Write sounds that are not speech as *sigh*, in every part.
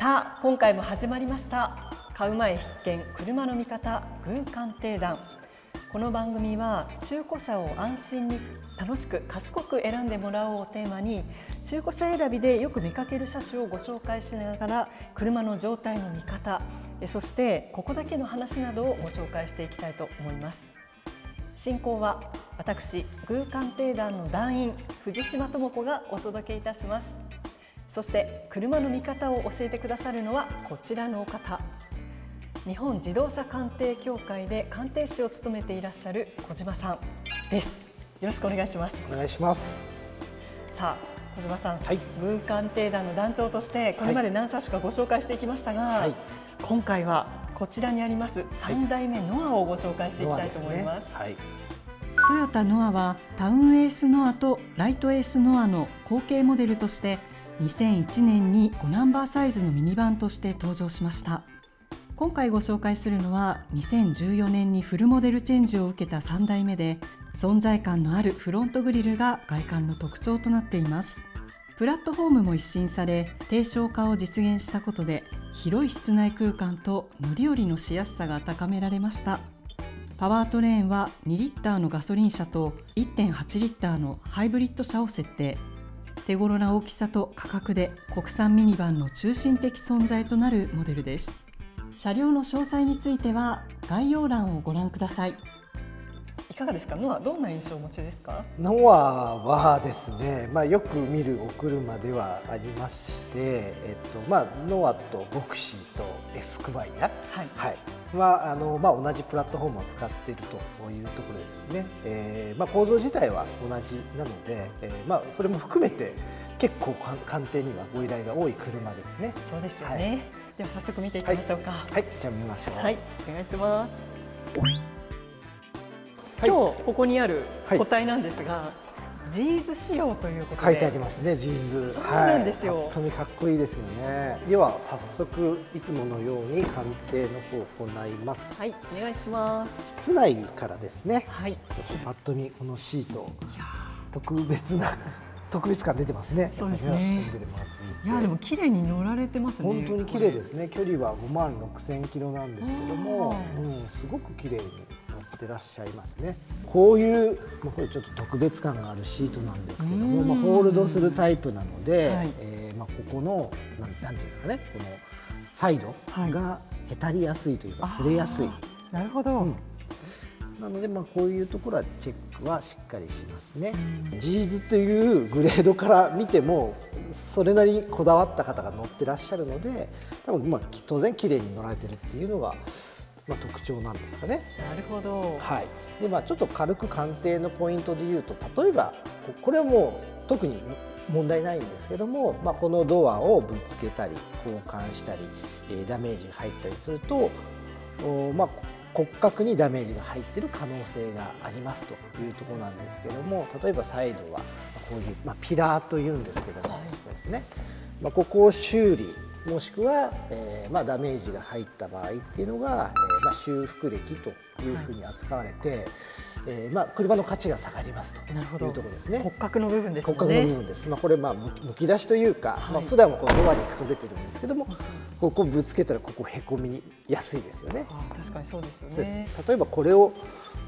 さあ今回も始まりました。買う前必見車の味方軍艦定団。この番組は中古車を安心に楽しく賢く選んでもらおうをテーマに中古車選びでよく見かける車種をご紹介しながら車の状態の見方そしてここだけの話などをご紹介していきたいと思います。進行は私偶鑑定団の団員藤島智子がお届けいたします。そして車の見方を教えてくださるのはこちらの方。日本自動車鑑定協会で鑑定士を務めていらっしゃる小島さんです。よろしくお願いします。お願いします。さあ小島さん、はい、文鑑定団の団長としてこれまで何車種かご紹介していきましたが、はい、今回はこちらにあります3代目ノアをご紹介していきたいと思います。はい、トヨタノアはタウンエースノアとライトエースノアの後継モデルとして2001年に5ナンバーサイズのミニバンとして登場しました。今回ご紹介するのは2014年にフルモデルチェンジを受けた3代目で存在感のあるフロントグリルが外観の特徴となっています。プラットフォームも一新され低床化を実現したことで広い室内空間と乗り降りのしやすさが高められました。パワートレーンは2リッターのガソリン車と1.8リッターのハイブリッド車を設定。手頃な大きさと価格で国産ミニバンの中心的存在となるモデルです。車両の詳細については概要欄をご覧ください。いかがですか？ノアどんな印象をお持ちですか？ノアはですね、まあ、よく見るお車ではありまして、えっとまあ、ノアとボクシーとエスクワイア、はい。はいはあのまあ、同じプラットフォームを使っているというところですね、えーまあ、構造自体は同じなので、えーまあ、それも含めて結構鑑定にはご依頼が多い車ですね。そうですよね、はい、では早速見ていきましょうか。はい、はい、じゃあ見ましょう。はい、お願いします。今日ここにある個体なんですが、ジーズ仕様ということで。書いてありますねジーズ。そうなんですよ、はい、とにかっこいいですよね。では早速いつものように鑑定の方を行います。はいお願いします。室内からですね。はい。パッと見このシート。特別な *laughs* 特別感出てますね。そうですね。いやでも綺麗に乗られてますね。本当に綺麗ですね。距離は5万6千キロなんですけども、うん、すごく綺麗にってらっしゃいますね。こういう、まあ、これちょっと特別感があるシートなんですけども、まあ、ホールドするタイプなので、はい、えー、まあ、ここのなんなんていうんですかねこのサイドがへたりやすいというか、擦れやすい。なるほど、うん。なので、まあ、こういうところはチェックはしっかりしますね。ジーズというグレードから見てもそれなりにこだわった方が乗ってらっしゃるので多分まあ当然綺麗に乗られてるっていうのがまあ、特徴なんですかね。なるほど、はい。でまあ、ちょっと軽く鑑定のポイントで言うと例えばこれはもう特に問題ないんですけども、まあ、このドアをぶつけたり交換したり、えー、ダメージが入ったりするとお、まあ、骨格にダメージが入っている可能性がありますというところなんですけども例えばサイドはこういう、まあ、ピラーというんですけども、はい、ですね、まあ、ここを修理もしくは、えーまあ、ダメージが入った場合っていうのが、えーまあ、修復歴というふうに扱われて、はい、えー、まあ、車の価値が下がりますというところですね。骨格の部分ですね。骨格の部分です。まあ、これまあむき出しというか、はい、まあ普段はこうドアに隠れてるんですけども、ここぶつけたらここへこみやすいですよね。あ確かにそうですよね。例えばこれを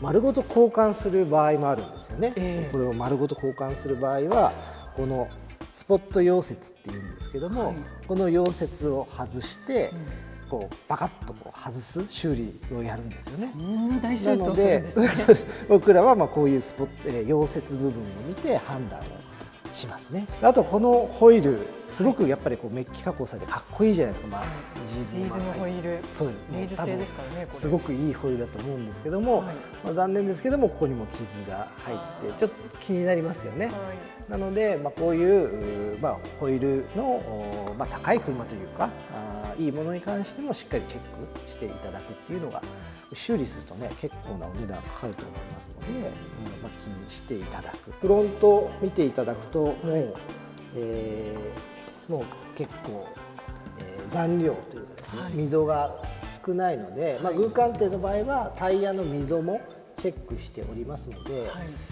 丸ごと交換する場合もあるんですよね。えー、これを丸ごと交換する場合はこのスポット溶接っていうんですけども、はい、この溶接を外して、うん、こうバカッとこう外す修理をやるんですよね。な大手術をするんで。*laughs* 僕らはまあこういうスポット、えー、溶接部分を見て判断をしますね。あとこのホイールすごくやっぱりこうメッキ加工されてかっこいいじゃないですか、まあ、ジーズのホイール。そうですレーズ製ですからねすごくいいホイールだと思うんですけども、はい、まあ、残念ですけどもここにも傷が入ってちょっと気になりますよね、はい、なので、まあ、こういう、まあ、ホイールの、まあ、高い車というかあいいものに関してもしっかりチェックしていただくっていうのが修理するとね結構なお値段かかると思いますので、うん。まあ、気にしていただく。フロント見ていただくともう、えー、もう結構、えー、残量というかですね、はい、溝が少ないので、まあ、偶鑑定の場合はタイヤの溝もチェックしておりますので、はい、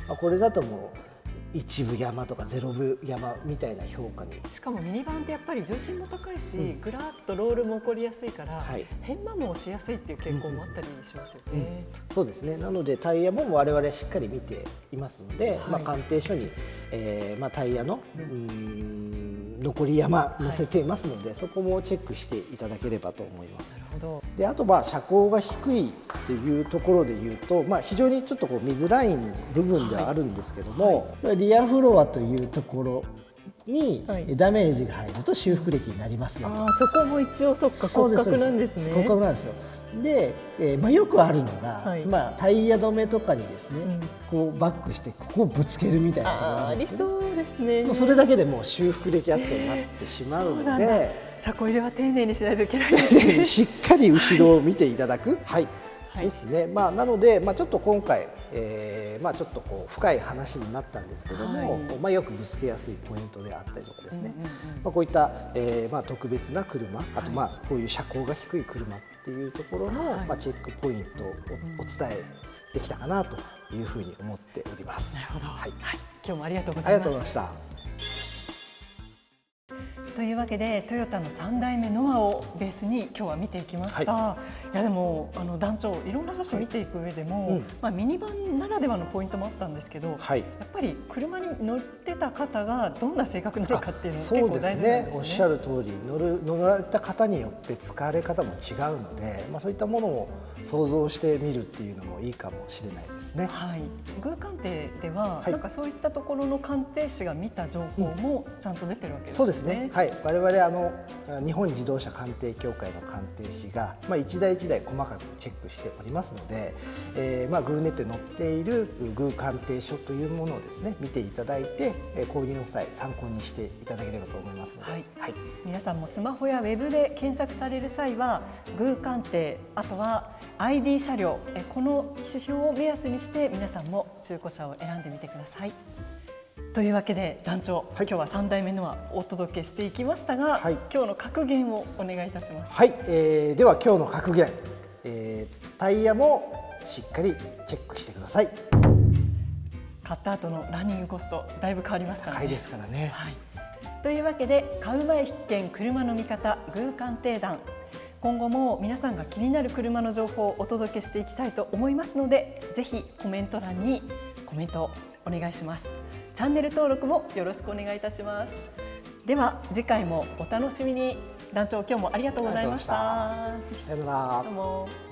まあ、これだともう一部山とかゼロ部山みたいな評価に。しかもミニバンってやっぱり重心も高いし、うん、ぐらっとロールも起こりやすいから、はい、変摩耗しやすいっていう傾向もあったりしますよね、うん。うん、そうですね。なのでタイヤも我々しっかり見ていますので、はい、まあ、鑑定書に、えーまあ、タイヤのうん。残り山載せていますので、はい、そこもチェックしていただければと思います。なるほど。であとまあ車高が低いっていうところでいうと、まあ、非常にちょっとこう見づらい部分ではあるんですけども、はい、リアフロアというところにダメージが入ると修復歴になりますよ、あそこも一応そっか骨格なんですね。骨格なんですよ。で、えーまあ、よくあるのが、はい、まあ、タイヤ止めとかにですね、うん、こうバックしてここをぶつけるみたいなところがあね、ありそうですね。もうそれだけでもう修復歴扱いになってしまうので車庫入れは丁寧にしないといけないですね。しっかり後ろを見ていただく、はい、はい、ですね、まあ、なので、まあ、ちょっと今回、えーまあ、ちょっとこう深い話になったんですけども、はい、まあ、よくぶつけやすいポイントであったりとかですね、うんうんうん、まあ、こういった、えーまあ、特別な車あと、まあ、こういう車高が低い車っていうところの、はい、まあ、チェックポイントをお伝えできたかなというふうに思っております。なるほど、はい、はい、今日もありがとうございました。というわけでトヨタの3代目ノアをベースに今日は見ていきました、はい、いやでもあの団長いろんな写真見ていく上でも、はいうん、まあ、ミニバンならではのポイントもあったんですけど、はい、やっぱり車に乗ってた方がどんな性格なのかっていうのが結構大事なんですね、ね、おっしゃる通り乗る乗られた方によって使われ方も違うので、まあ、そういったものを想像してみるっていうのもいいかもしれないですね。はい、偶鑑定では、なんかそういったところの鑑定士が見た情報もちゃんと出てるわけですね。そうですね。はい、我々あの日本自動車鑑定協会の鑑定士が、まあ、一台一台細かくチェックしておりますので、えー、まあグーネットに載っているグー鑑定書というものをですね見ていただいて購入の際参考にしていただければと思いますので、はい、はい、皆さんもスマホやウェブで検索される際はグー鑑定あとは ID 車両この指標を目安にして皆さんも中古車を選んでみてください。というわけで団長、はい、今日は3代目のはお届けしていきましたが、はい、今日の格言をお願いいたします。はい、えー、では今日の格言、えー、タイヤもしっかりチェックしてください。買った後のランニングコストだいぶ変わりますからね。高いですからね。はい。というわけで買う前必見車の見方偶鑑定団今後も皆さんが気になる車の情報をお届けしていきたいと思いますのでぜひコメント欄にコメントお願いします。チャンネル登録もよろしくお願いいたします。では次回もお楽しみに。団長今日もありがとうございました。さよなら。どうも